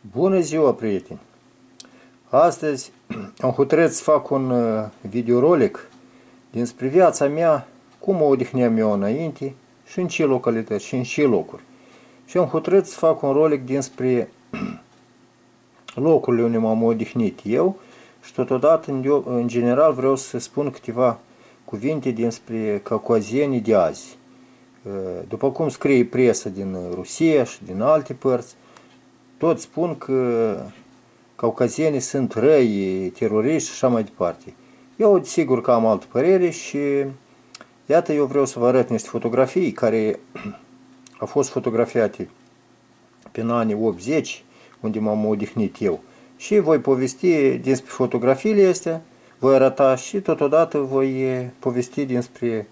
Bună ziua, prieteni! Astăzi am hotărât să fac un uh, videorolic dinspre viața mea, cum mă odihneam eu înainte și în ce localități și în ce locuri. Și am hotărât să fac un rolic dinspre locurile unde m-am odihnit eu și totodată, în general, vreau să spun câteva cuvinte dinspre caucazienii de azi. Uh, după cum scrie presa din Rusia și din alte părți, toți spun că caucazienii sunt răi, teroriști și așa mai departe. Eu sigur că am altă părere și iată eu vreau să vă arăt niște fotografii care au fost fotografiate prin anii 80, unde m-am odihnit eu. Și voi povesti despre fotografiile astea, voi arăta și totodată voi povesti despre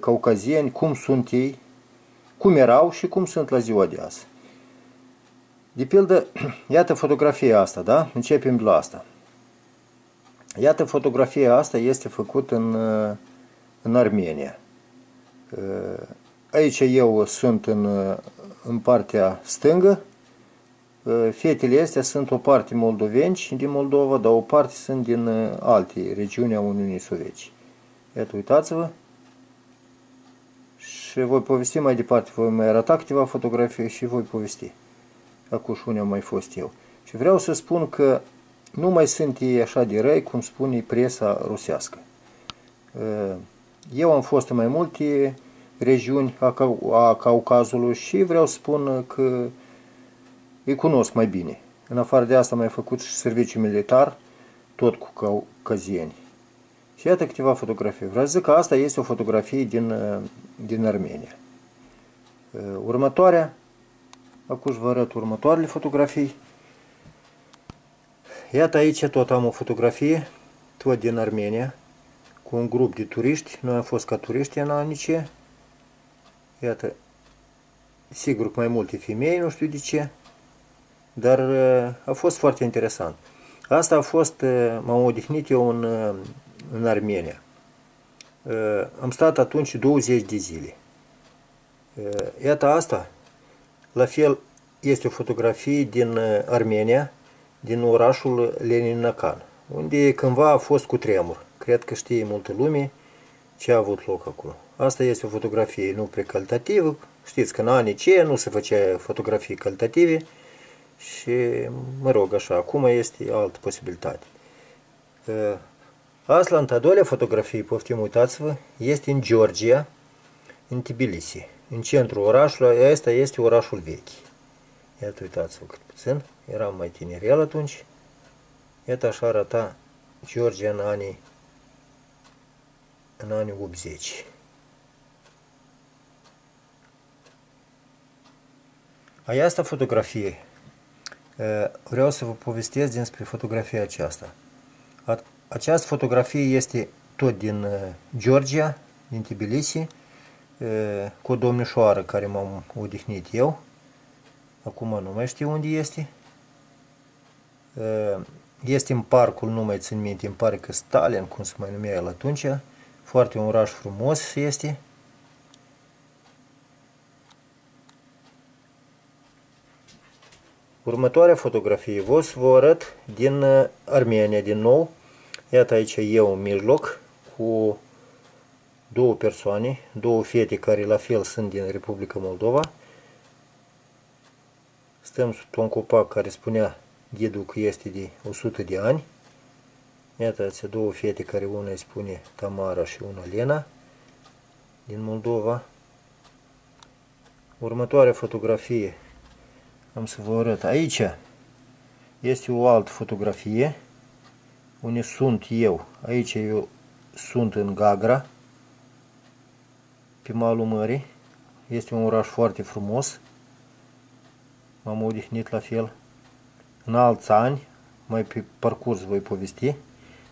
caucazieni, cum sunt ei, cum erau și cum sunt la ziua de azi. De pildă, iată fotografia asta, da? Începem de la asta. Iată fotografia asta este făcută în, în Armenia. Aici eu sunt în, în partea stângă. Fetele astea sunt o parte moldoveni din Moldova, dar o parte sunt din alte regiuni a Uniunii Sovietice. Iată, uitați-vă. Și voi povesti mai departe, voi mai arăta câteva fotografii și voi povesti acum și unde am mai fost eu. Și vreau să spun că nu mai sunt ei așa de răi cum spune presa rusească. Uh, eu am fost în mai multe regiuni a Caucazului și vreau să spun că îi cunosc mai bine. În afară de asta am mai făcut și serviciu militar, tot cu caucazieni. Și iată câteva fotografii. Vreau să zic că asta este o fotografie din, uh, din Armenia. Uh, următoarea Acum vă arăt următoarele fotografii. Iată aici tot am o fotografie, tot din Armenia, cu un grup de turiști. Noi am fost ca turiști în anice. Iată, sigur mai multe femei, nu știu de ce, dar uh, a fost foarte interesant. Asta a fost, uh, m-am odihnit eu în, uh, în Armenia. Am stat atunci 20 de zile. Iată asta, la fel, este o fotografie din uh, Armenia, din orașul Leninacan, unde cândva a fost cu tremur. Cred că știe multă lume ce a avut loc acolo. Asta este o fotografie nu precalitativă. Știți că în anii ce nu se făcea fotografii calitative și, mă rog, așa, acum este altă posibilitate. Uh, Asta, în a doilea fotografie, poftim, uitați-vă, este în Georgia, în Tbilisi în centrul orașului, ăsta este orașul vechi. Iată, uitați-vă cât puțin, eram mai tinerel atunci. Iată așa arăta Georgia în anii, în anii 80. A asta fotografie. Vreau să vă povestesc despre fotografia aceasta. Această fotografie este tot din Georgia, din Tbilisi, cu o domnișoară care m-am odihnit eu. Acum nu mai știu unde este. Este în parcul, nu mai țin minte, în parcă Stalin, cum se mai numea el atunci. Foarte un oraș frumos este. Următoarea fotografie vă să vă arăt din Armenia din nou. Iată aici eu în mijloc cu două persoane, două fete care la fel sunt din Republica Moldova. Stăm sub un copac care spunea ghidul că este de 100 de ani. Iată aceste două fete care una îi spune Tamara și una Lena din Moldova. Următoarea fotografie am să vă arăt. Aici este o altă fotografie unde sunt eu. Aici eu sunt în Gagra pe malul mării. Este un oraș foarte frumos. M-am odihnit la fel. În alți ani, mai pe parcurs voi povesti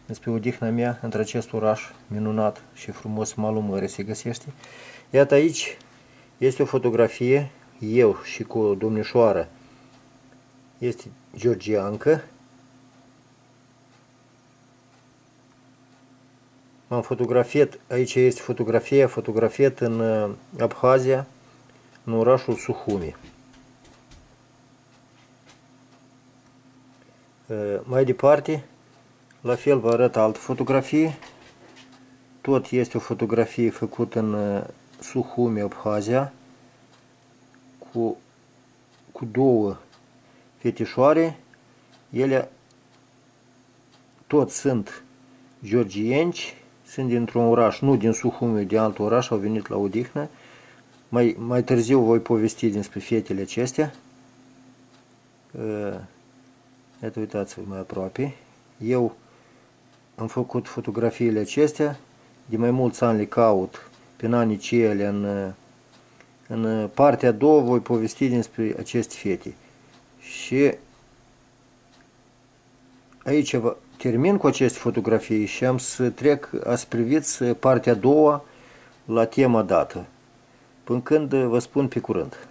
despre odihna mea între acest oraș minunat și frumos malul mării se găsește. Iată aici este o fotografie, eu și cu o domnișoară, este georgiancă, am fotografiat, aici este fotografia, fotografiat în uh, Abhazia, în orașul Suhumi. Mai departe, la fel vă arăt altă fotografie. Tot este o fotografie făcută în Suhumi, Abhazia, cu, cu două fetișoare. Ele toți sunt georgienci, sunt dintr-un oraș, nu din Suhumiu, de alt oraș, au venit la odihnă. Mai, mai târziu voi povesti despre fetele acestea. Iată, uitați-vă mai aproape. Eu am făcut fotografiile acestea, de mai mulți ani le caut pe anii cele în, în partea a doua voi povesti despre aceste fete. Și aici vă termin cu aceste fotografii și am să trec, ați priviți partea a doua la tema dată. Până când vă spun pe curând.